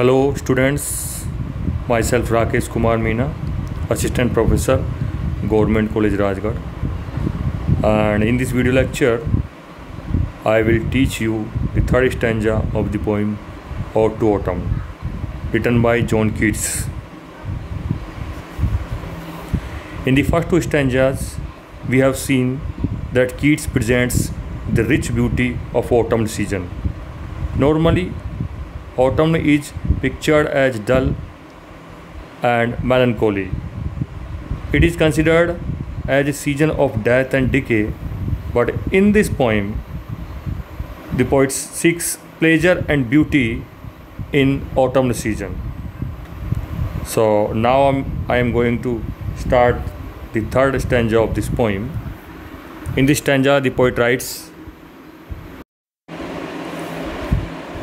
Hello students, myself Rakesh Kumar Meena, Assistant Professor, Government College Rajgarh and in this video lecture I will teach you the third stanza of the poem Ode to Autumn written by John Keats. In the first two stanzas we have seen that Keats presents the rich beauty of autumn season. Normally autumn is pictured as dull and melancholy. It is considered as a season of death and decay, but in this poem, the poet seeks pleasure and beauty in autumn season. So now I'm, I am going to start the third stanza of this poem. In this stanza, the poet writes,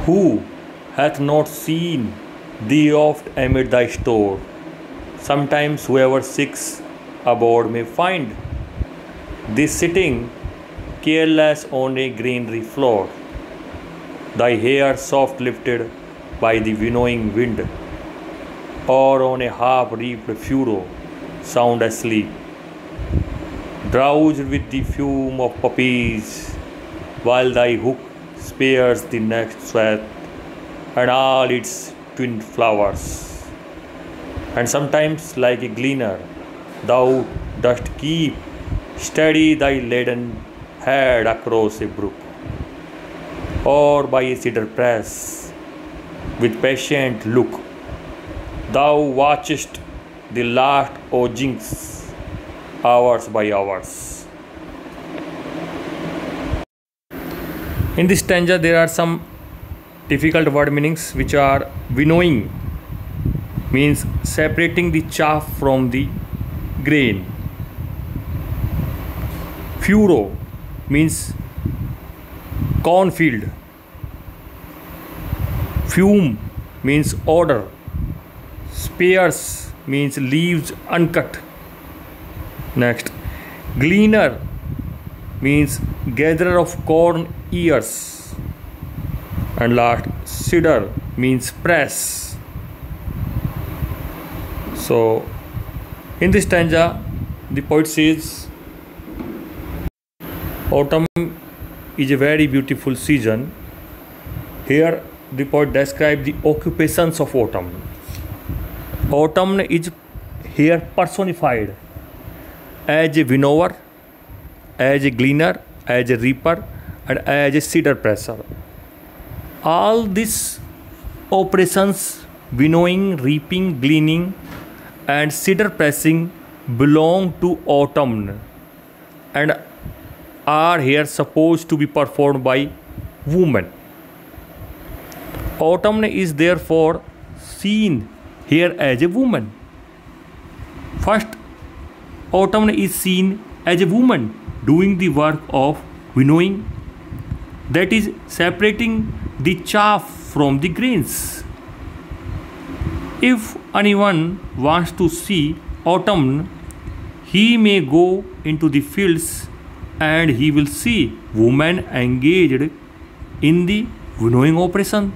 Who hath not seen thee oft amid thy store? Sometimes whoever seeks abode may find thee sitting careless on a granary floor, thy hair soft lifted by the winnowing wind, or on a half reaped furrow, sound asleep, drowsed with the fume of poppies, while thy hook spares the next sweat and all its twin flowers. And sometimes, like a gleaner, thou dost keep steady thy laden head across a brook, or by a cider press, with patient look, thou watchest the last oozings hours by hours. In this stanza, there are some difficult word meanings which are winnowing means separating the chaff from the grain. Furrow means cornfield. Fume means odor. Spears means leaves uncut. Next, gleaner means gatherer of corn ears. And last, cider means press. So, in this stanza, the poet says, Autumn is a very beautiful season. Here, the poet describes the occupations of autumn. Autumn is here personified as a winnower, as a gleaner, as a reaper, and as a cider presser. All these operations, winnowing, reaping, gleaning, and cider pressing, belong to autumn and are here supposed to be performed by women. Autumn is therefore seen here as a woman. First, autumn is seen as a woman doing the work of winnowing, that is, separating the chaff from the grains. If anyone wants to see autumn, he may go into the fields and he will see women engaged in the winnowing operation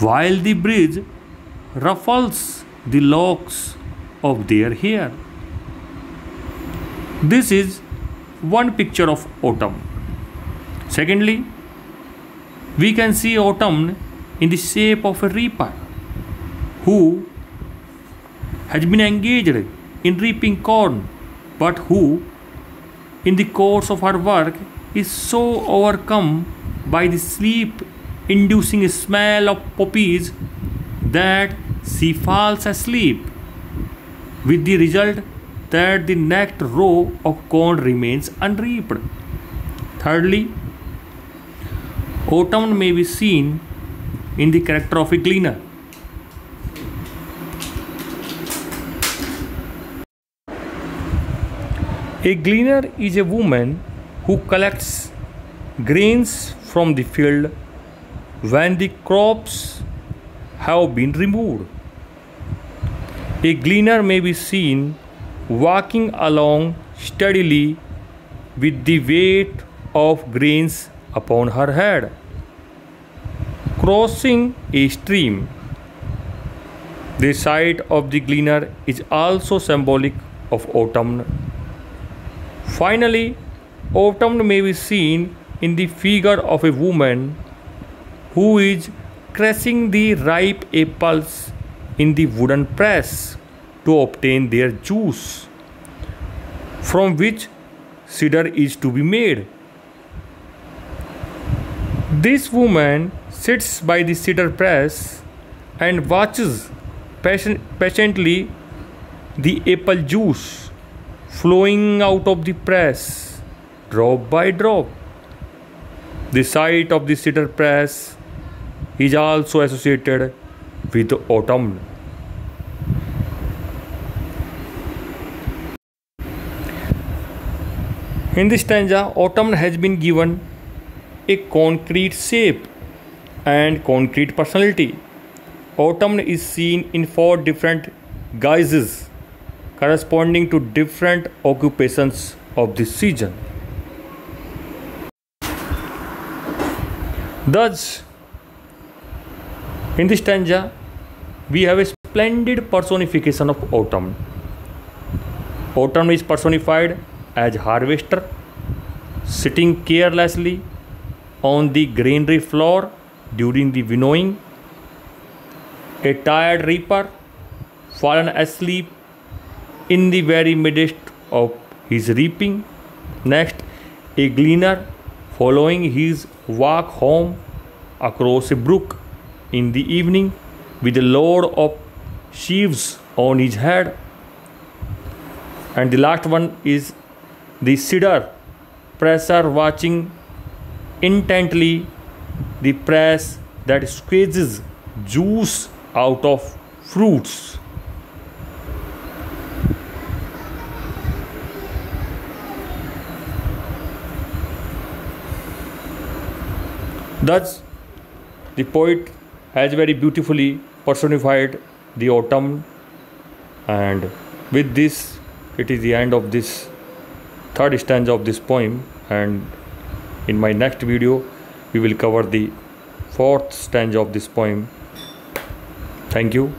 while the breeze ruffles the locks of their hair. This is one picture of autumn. Secondly, we can see autumn in the shape of a reaper who has been engaged in reaping corn but who in the course of her work is so overcome by the sleep inducing smell of poppies that she falls asleep with the result that the next row of corn remains unreaped. Thirdly, autumn may be seen in the character of a gleaner. A gleaner is a woman who collects grains from the field when the crops have been removed. A gleaner may be seen walking along steadily with the weight of grains upon her head. Crossing a stream. The sight of the gleaner is also symbolic of autumn. Finally, autumn may be seen in the figure of a woman who is crushing the ripe apples in the wooden press to obtain their juice, from which cider is to be made. This woman sits by the cider press and watches patiently the apple juice flowing out of the press drop by drop. The sight of the cider press is also associated with autumn. In this stanza, autumn has been given a concrete shape and concrete personality. Autumn is seen in four different guises corresponding to different occupations of the season. Thus, in this stanza, we have a splendid personification of autumn. Autumn is personified as harvester sitting carelessly on the granary floor during the winnowing, a tired reaper fallen asleep in the very midst of his reaping. Next, a gleaner following his walk home across a brook in the evening with a load of sheaves on his head. And the last one is the cider presser watching intently the press that squeezes juice out of fruits. Thus, the poet has very beautifully personified the autumn, and with this, it is the end of this third stanza of this poem and in my next video we will cover the fourth stanza of this poem. Thank you